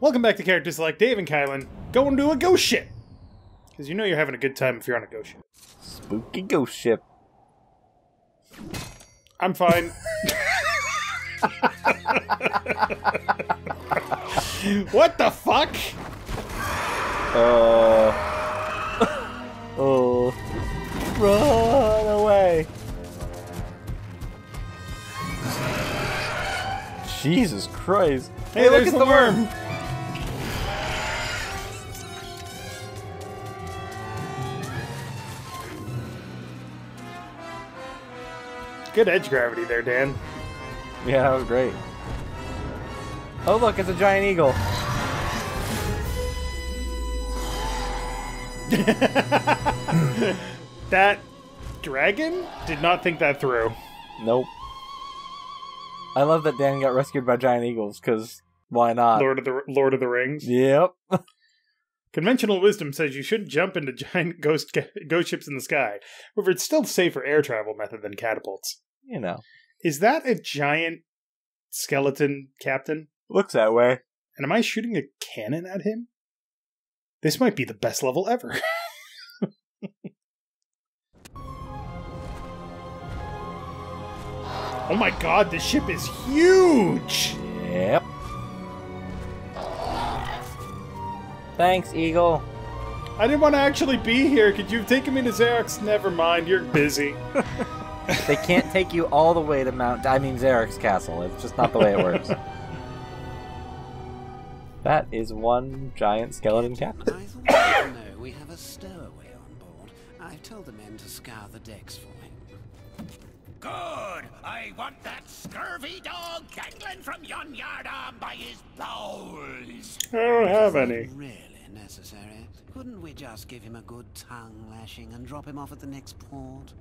Welcome back to Character Select. Dave and Kylen going to a ghost ship. Because you know you're having a good time if you're on a ghost ship. Spooky ghost ship. I'm fine. what the fuck? Uh. oh. Run away. Jesus Christ. Hey, look at the the worm. worm. Good edge gravity there, Dan. Yeah, that was great. Oh, look, it's a giant eagle. That dragon did not think that through. Nope. I love that Dan got rescued by giant eagles, because why not? Lord of the Lord of the Rings. Yep. Conventional wisdom says you shouldn't jump into giant ghost ghost ships in the sky. However, it's still a safer air travel method than catapults. You know. Is that a giant skeleton captain? Looks that way. And am I shooting a cannon at him? This might be the best level ever. oh my god, this ship is huge! Yep. Thanks, Eagle. I didn't want to actually be here. Could you have taken me to Zarok? Never mind, you're busy. They can't take you all the way to Mount. I mean, Zarok's castle. It's just not the way it works. that is one giant skeleton captain. I thought know we have a stowaway on board. I've told the men to scour the decks for him. Good! I want that scurvy dog dangling from yon yard arm by his bowels! I don't have any. Really necessary. Couldn't we just give him a good tongue lashing and drop him off at the next port?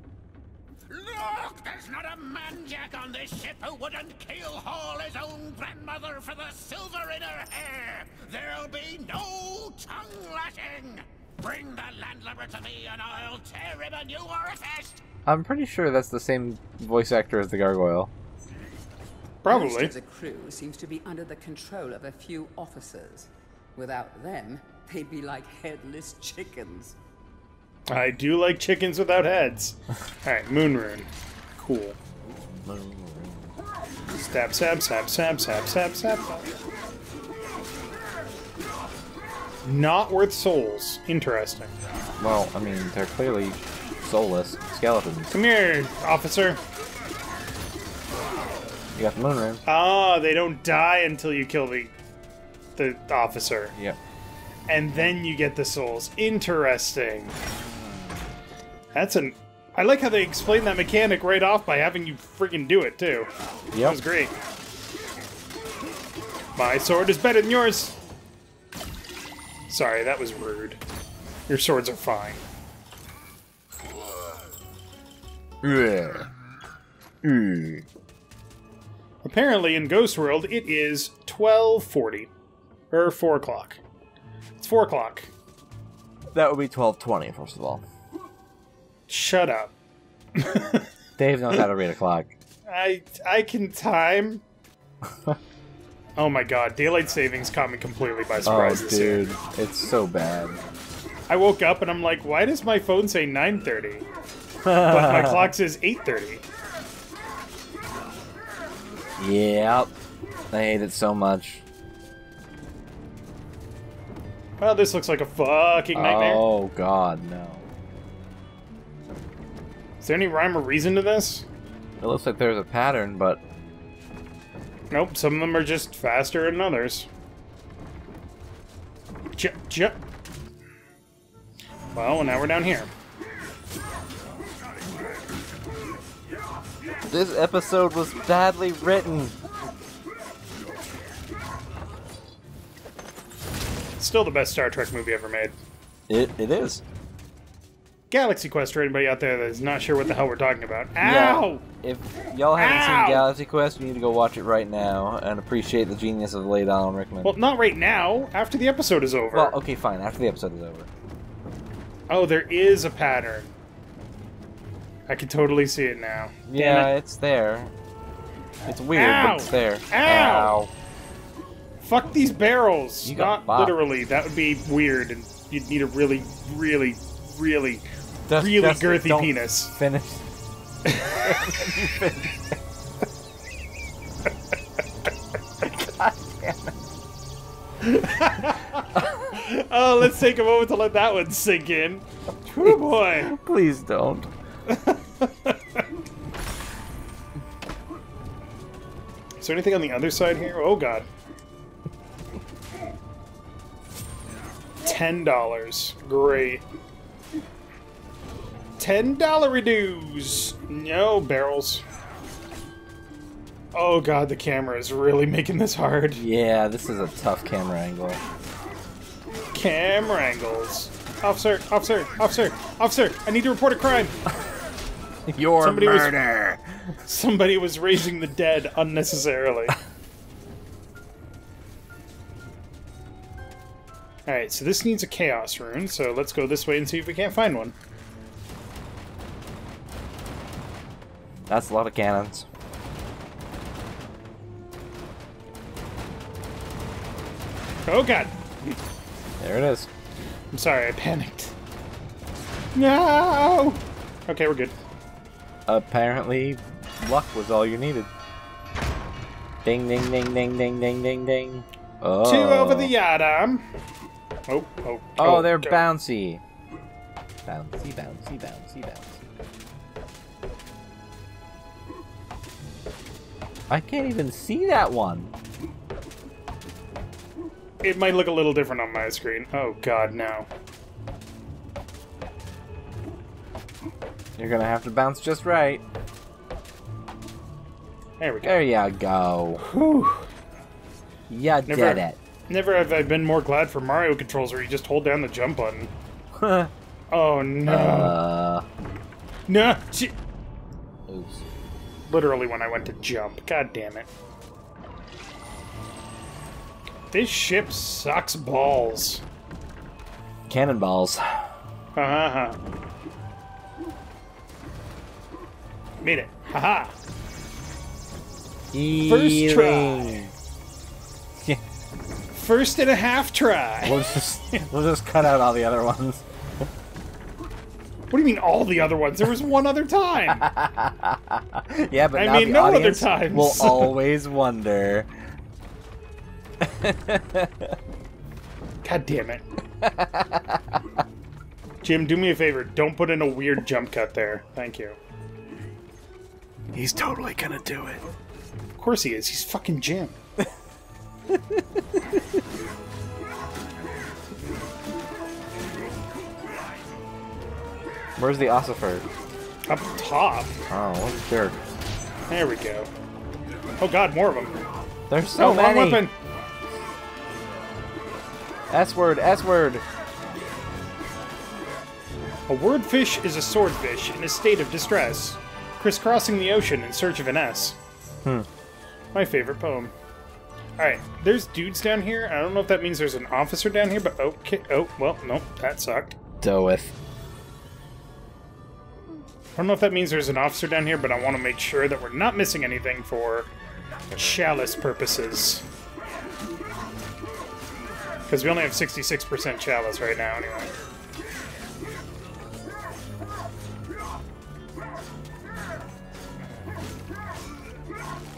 Look! There's not a man jack on this ship who wouldn't keel haul his own grandmother for the silver in her hair! There'll be no tongue lashing! Bring the landlubber to me and I'll tear him a new orifice! I'm pretty sure that's the same voice actor as the gargoyle. Most Probably. of the crew seems to be under the control of a few officers. Without them, they'd be like headless chickens. I do like chickens without heads. Alright, moon rune. Cool. Stab, stab, stab, stab, stab, stab, stab. Not worth souls. Interesting. Well, I mean, they're clearly soulless skeletons. Come here, officer. You got the moon ring. Ah, they don't die until you kill the the officer, Yep. and then you get the souls. Interesting. That's an. I like how they explain that mechanic right off by having you freaking do it too. That was great. My sword is better than yours. Sorry, that was rude. Your swords are fine. Yeah. Mm. Apparently, in Ghost World, it is twelve forty, or four o'clock. It's four o'clock. That would be twelve twenty, first of all. Shut up. Dave knows how to read a clock. I I can time. oh my god, daylight savings caught me completely by Oh, surprise year. dude, it's so bad. I woke up and I'm like, why does my phone say 9:30, but my clock says 8:30? Yep. I hate it so much. Well, this looks like a fucking nightmare. Oh god, no. Is there any rhyme or reason to this? It looks like there's a pattern, but Nope, some of them are just faster than others. Jump, jump. Well, now we're down here. this episode was badly written. Still the best Star Trek movie ever made. It it is. Galaxy Quest for anybody out there that is not sure what the hell we're talking about. Yeah. If y'all haven't Ow! seen Galaxy Quest, you need to go watch it right now and appreciate the genius of the late Alan Rickman. Well, not right now. After the episode is over. Well, okay, fine. After the episode is over. Oh, there is a pattern. I can totally see it now. Yeah, it. it's there. It's weird, Ow! but it's there. Ow! Ow. Fuck these barrels. You Not literally. That would be weird, and you'd need a really, really, really, Just- really just girthy penis. Finish. Oh, let's take a moment to let that one sink in. Oh boy. Please don't. Is there anything on the other side here? Oh god. Ten dollars. Great. Ten dollar dues. No barrels. Oh god, the camera is really making this hard. Yeah, this is a tough camera angle. Camera angles. Officer, officer, officer, officer, I need to report a crime. Your Somebody was- murder. Somebody was raising the dead unnecessarily. Alright, so this needs a chaos rune, so let's go this way and see if we can't find one. That's a lot of cannons. Oh god! There it is. I'm sorry, I panicked. No! Okay, we're good. Apparently, luck was all you needed. Ding, ding, ding, ding, ding, ding, ding, ding. Oh. Two over the yada. Um. Oh, oh, Oh, Oh, they're bouncy. Bouncy, bouncy, bouncy, bouncy. I can't even see that one. It might look a little different on my screen. Oh god, no. You're gonna have to bounce just right. There we go. There you go. Whew. You Never- did it. Never have I been more glad for Mario controls where you just hold down the jump button. Oh no. uh, no! Oops. Literally when I went to jump. God damn it. This ship sucks balls. Cannonballs. Uh-huh. Made it. Haha. First try. First and a half try. We'll just we'll just cut out all the other ones. What do you mean all the other ones? There was one other time. Yeah, but I now mean, the no other audience times. will always wonder. God damn it. Jim, do me a favor. Don't put in a weird jump cut there. Thank you. He's totally gonna do it. Of course he is. He's fucking Jim. Where's the ossifer? Up top. Oh, what a jerk. There we go. Oh god, more of them. There's so oh, wrong many. weapon. S word, S word. A wordfish is a swordfish in a state of distress, crisscrossing the ocean in search of an S. Hmm. My favorite poem. Alright, there's dudes down here. I don't know if that means there's an officer down here, but okay. Oh, well, no, that sucked. Doeth. I don't know if that means there's an officer down here, but I want to make sure that we're not missing anything for chalice purposes. Because we only have 66% chalice right now, anyway.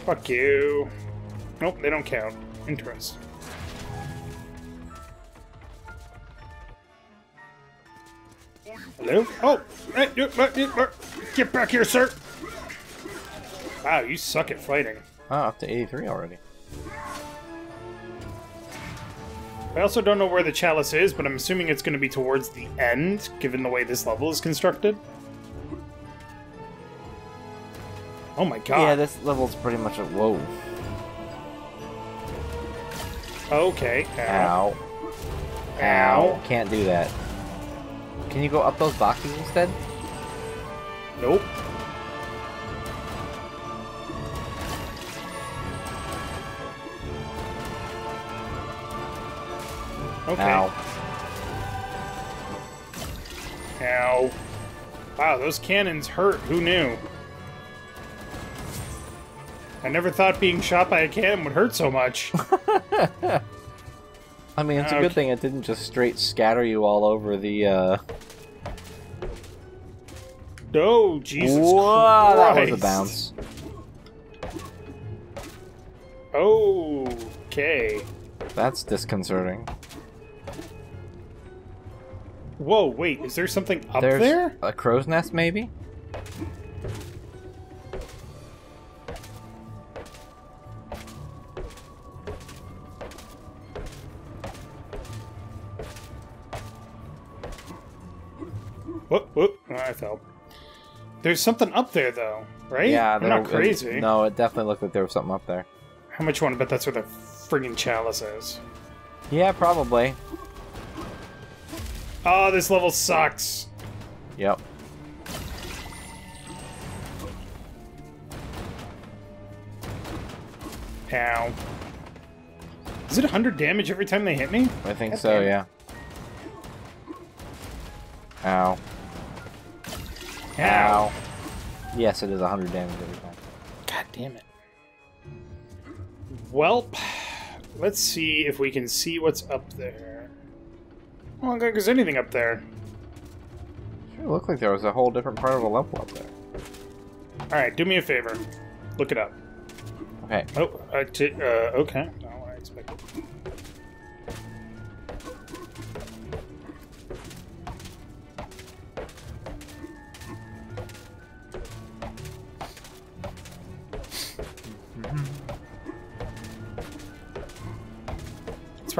Fuck you. Nope, they don't count. Interesting. Hello? Oh! Uh, uh, Get back here, sir! Wow, you suck at fighting. Oh, up to 83 already. I also don't know where the chalice is, but I'm assuming it's going to be towards the end, given the way this level is constructed. Oh my god. Yeah, this level's pretty much a whoa. Okay. Ow. Ow. Ow. Can't do that. Can you go up those boxes instead? Nope. Okay. Ow. Ow. Wow, those cannons hurt. Who knew? I never thought being shot by a cannon would hurt so much. I mean, it's a Okay. good thing it didn't just straight scatter you all over the, uh... oh, Jesus Whoa, that Christ. was a bounce. Okay. That's disconcerting. Whoa, wait, is there something up There's there? a crow's nest, maybe? Fell. There's something up there, though, right? Yeah, I'm there- not crazy. no, it definitely looked like there was something up there. How much you want to bet that's where the friggin' chalice is? Yeah, probably. Oh, this level sucks. Yep. Ow. Is it 100 damage every time they hit me? I think God so, damn yeah. Ow. Ow. Yes, it is 100 damage every time. God damn it. Well, let's see if we can see what's up there. I don't think there's anything up there. Sure looked like there was a whole different part of a level up there. Alright, do me a favor. Look it up. Okay. Oh, uh, t- uh, okay. Not what I expected.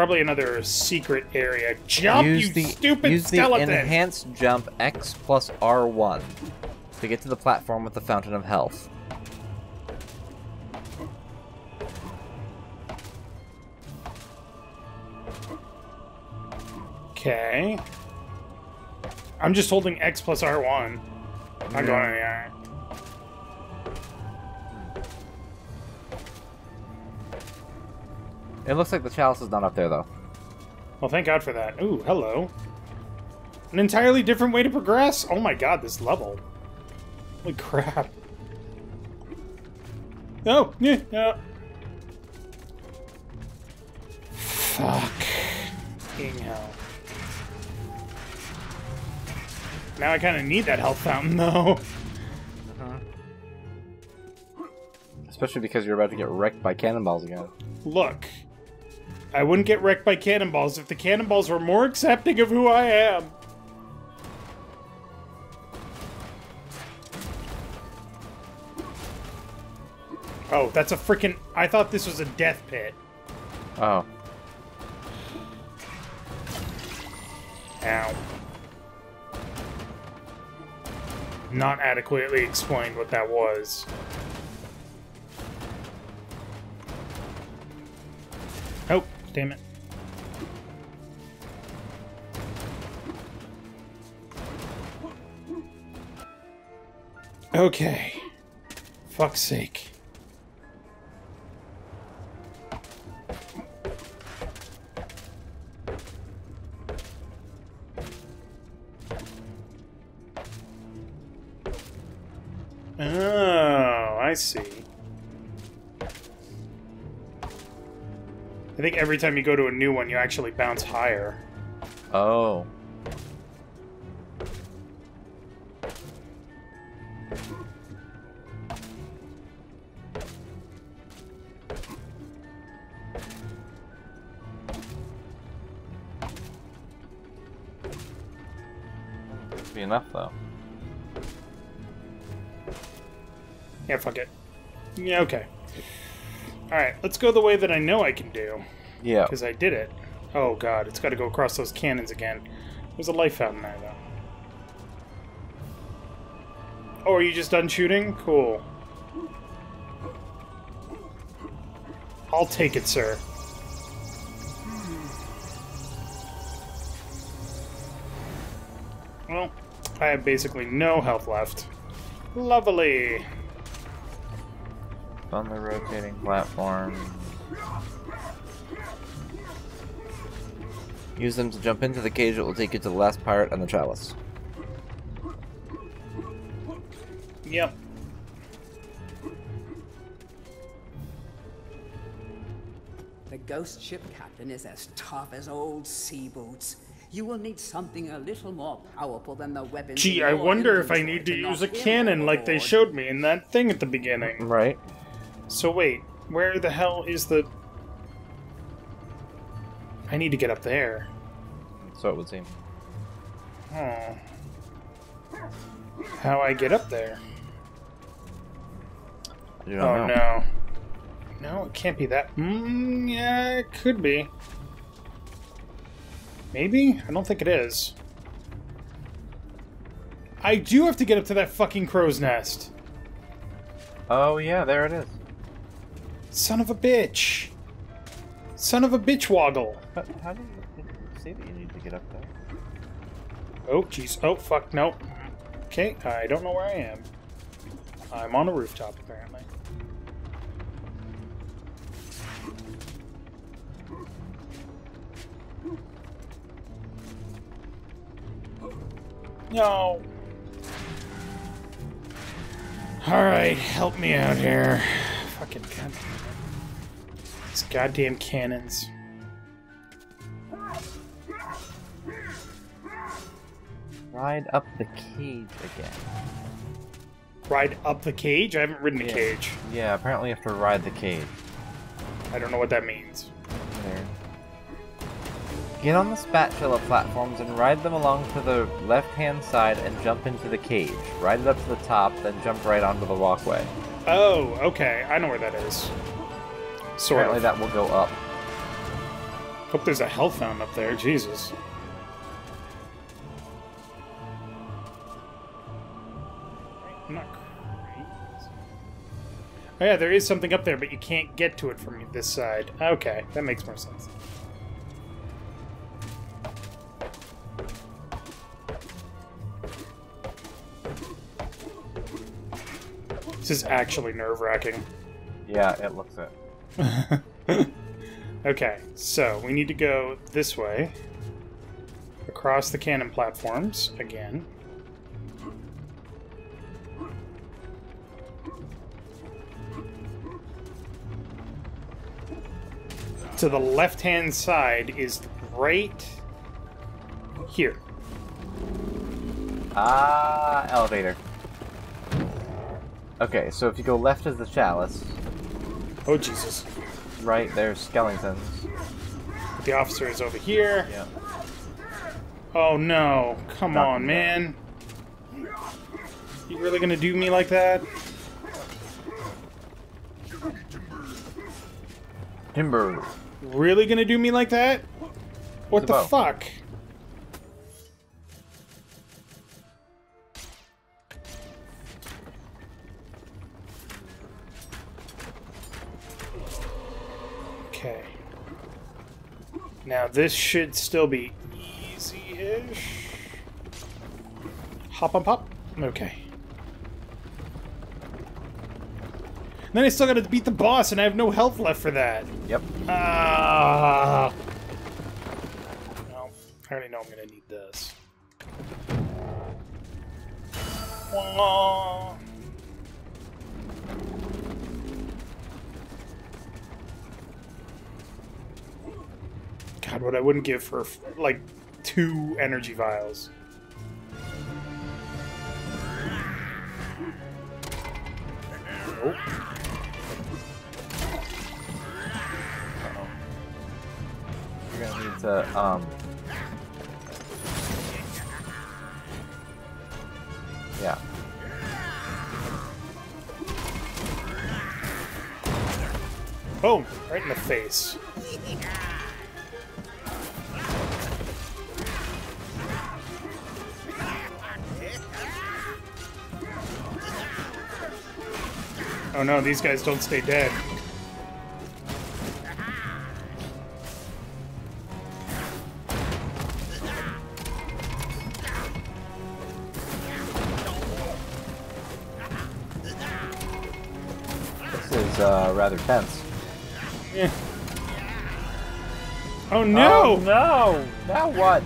Probably another secret area. Jump, use you the, stupid use skeleton! the enhanced jump X plus R1 to get to the platform with the Fountain of Health. Okay. I'm just holding X plus R1. Not going anywhere. It looks like the chalice is not up there, though. Well, thank God for that. Ooh, hello. An entirely different way to progress? Oh my god, this level. Holy crap. Oh, yeah, yeah. Fuck. King hell. Now I kind of need that health fountain, though. Uh-huh. Especially because you're about to get wrecked by cannonballs again. Look, I wouldn't get wrecked by cannonballs if the cannonballs were more accepting of who I am. Oh, that's a freaking. I thought this was a death pit. Oh. Ow. Not adequately explained what that was. Damn it. Okay. Fuck's sake. Oh, I see. I think every time you go to a new one, you actually bounce higher. Oh. Be enough though. Yeah, fuck it. Yeah, okay. Let's go the way that I know I can do. Yeah. Because I did it. Oh god, it's got to go across those cannons again. There's a life fountain there, though. Oh, are you just done shooting? Cool. I'll take it, sir. Well, I have basically no health left. Lovely. On the rotating platform. Use them to jump into the cage. It will take you to the last pirate and the chalice. Yep. The ghost ship captain is as tough as old sea boots. You will need something a little more powerful than the weapons. Gee, I wonder if I need to knock use a him cannon like they showed me in that thing at the beginning. Right. So wait, where the hell is the... I need to get up there. So it would seem. Oh. How I get up there? Oh know. no. No, it can't be that. Mm, yeah, it could be. Maybe? I don't think it is. I do have to get up to that fucking crow's nest. Oh yeah, there it is. Son of a bitch. Son of a bitch woggle. But how do you say that you need to get up there? Oh, jeez. Oh, fuck. Nope. Okay, I don't know where I am. I'm on a rooftop, apparently. No. Alright, help me out here. These goddamn cannons. Ride up the cage again. Ride up the cage? I haven't ridden the Yeah. cage. Yeah, apparently you have to ride the cage. I don't know what that means. There. Get on the spatula platforms and ride them along to the left-hand side and jump into the cage. Ride it up to the top, then jump right onto the walkway. Oh, okay. I know where that is. Sort Apparently of. that will go up. Hope there's a health fountain up there. Jesus. I'm not crazy. Oh yeah, there is something up there, but you can't get to it from this side. Okay, that makes more sense. This is actually nerve-wracking. Yeah, it looks it. Okay, so we need to go this way. Across the cannon platforms again. To the left hand side is right here. Ah, elevator. Okay, so if you go left is the chalice, Oh, Jesus. right there's skeletons. The officer is over here. Yeah. Oh no. Come Knock on, man. You really gonna do me like that? Timber. Really gonna do me like that? What The the fuck? Now this should still be easy-ish. Hop on pop. Okay. And then I still gotta beat the boss, and I have no health left for that. Yep. Ah. Well, I already know I'm gonna need this. God, what I wouldn't give for like two energy vials. Nope. You're gonna need to, um... Yeah. Boom! Right in the face. Oh no, these guys don't stay dead. This is, uh, rather tense. Eh. Oh no! Oh, no! Now what?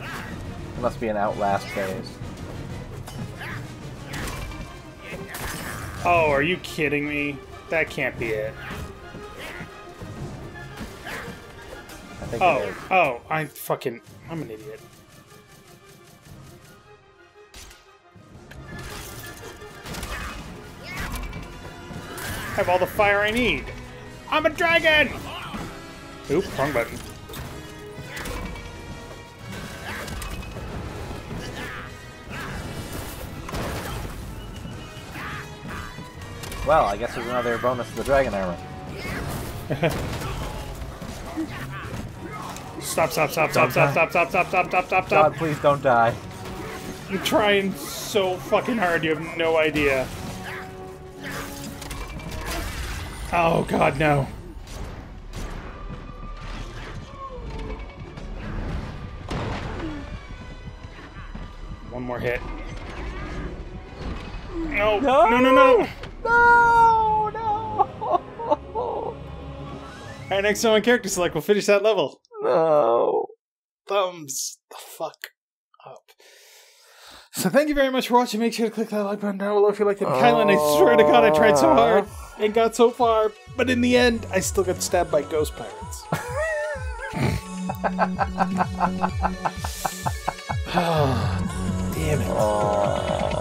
It must be an Outlast phase. Oh, are you kidding me? That can't be it. I Oh, oh, I'm fucking, I'm an idiot. I have all the fire I need. I'm a dragon! Oop, wrong button. Well, I guess there's another bonus to the dragon armor. Stop, stop, stop, stop, Don't stop, stop, stop, stop, stop, stop, stop, God, please don't die. I'm trying so fucking hard, you have no idea. Oh god, no. One more hit. No, no, no, no, no! No, no, Alright, next time on character select, we'll finish that level. no. Thumbs the fuck up. So thank you very much for watching. Make sure to click that like button down below if you liked it. Kylen, I swear to God, I tried so hard and got so far, but in the end, I still got stabbed by ghost pirates. Damn it. Oh.